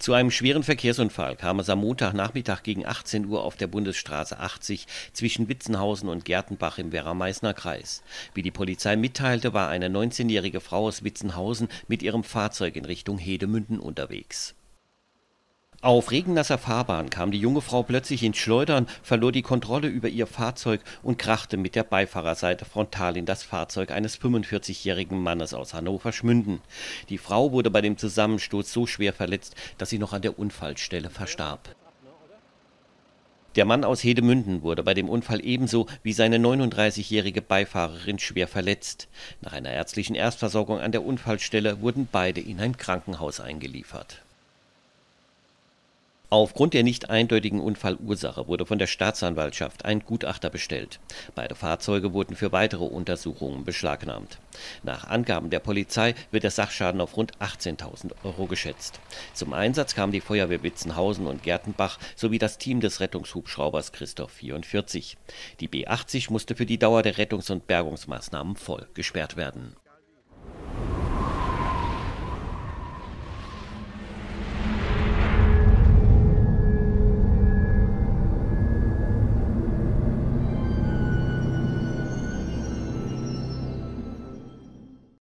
Zu einem schweren Verkehrsunfall kam es am Montagnachmittag gegen 18 Uhr auf der Bundesstraße 80 zwischen Witzenhausen und Gertenbach im Werra-Meißner Kreis. Wie die Polizei mitteilte, war eine 19-jährige Frau aus Witzenhausen mit ihrem Fahrzeug in Richtung Hedemünden unterwegs. Auf regennasser Fahrbahn kam die junge Frau plötzlich ins Schleudern, verlor die Kontrolle über ihr Fahrzeug und krachte mit der Beifahrerseite frontal in das Fahrzeug eines 45-jährigen Mannes aus Hannover-Schmünden. Die Frau wurde bei dem Zusammenstoß so schwer verletzt, dass sie noch an der Unfallstelle verstarb. Der Mann aus Hedemünden wurde bei dem Unfall ebenso wie seine 39-jährige Beifahrerin schwer verletzt. Nach einer ärztlichen Erstversorgung an der Unfallstelle wurden beide in ein Krankenhaus eingeliefert. Aufgrund der nicht eindeutigen Unfallursache wurde von der Staatsanwaltschaft ein Gutachter bestellt. Beide Fahrzeuge wurden für weitere Untersuchungen beschlagnahmt. Nach Angaben der Polizei wird der Sachschaden auf rund 18.000 Euro geschätzt. Zum Einsatz kamen die Feuerwehr Witzenhausen und Gertenbach sowie das Team des Rettungshubschraubers Christoph 44. Die B 80 musste für die Dauer der Rettungs- und Bergungsmaßnahmen voll gesperrt werden